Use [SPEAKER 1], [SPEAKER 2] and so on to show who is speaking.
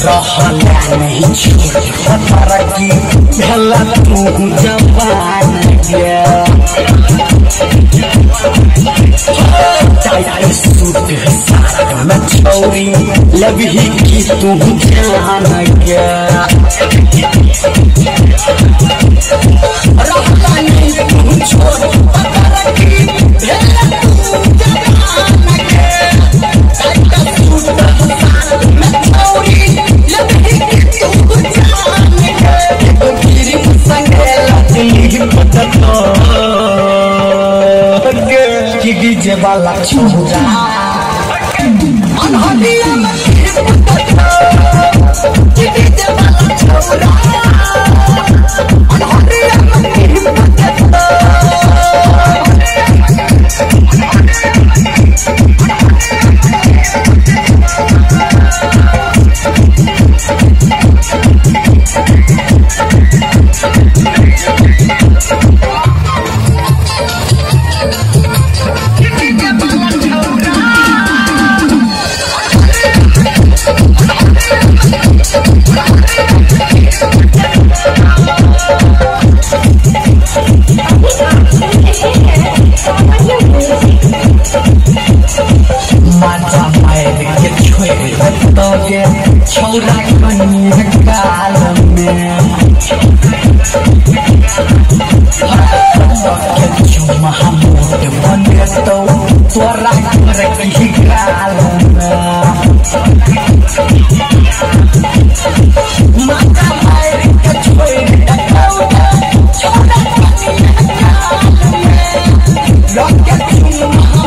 [SPEAKER 1] नहीं? छोड़ तरक्की भला तू जवान आया सूरत है सारा न छोरी लबही की तू ध्यान क्या Kiki Jebala Chubuta. तोगे छौरा कनी काल में चुमा मोट बने तो तोरा कर कहीं काल में माता मायर के छोड़ डकाऊँगा छोड़ा कहीं काल में लोग के चुमा